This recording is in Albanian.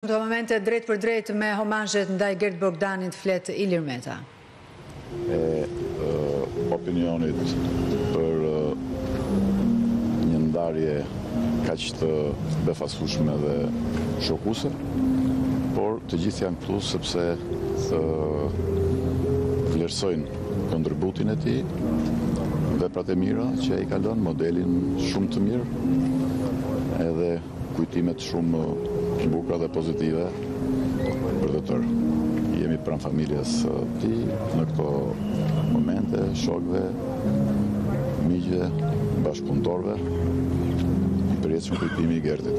Këto momente drejtpërdrejt me homazhet ndaj Gert Bogdanit flet Ilir Meta. E opinionit për një ndarje kaq të befasueshme dhe shokuese, por të gjithë janë këtu sepse vlerësojnë kontributin e tij, veprat e mira që ai ka lënë, modelin shumë të mirë edhe Kujtimet shumë të bukura dhe pozitive për të tërë. Jemi pranë familjes së tij në këto momente, shokëve, miqve, bashkëpunëtorëve. I përjetshëm kujtimi i Gertit.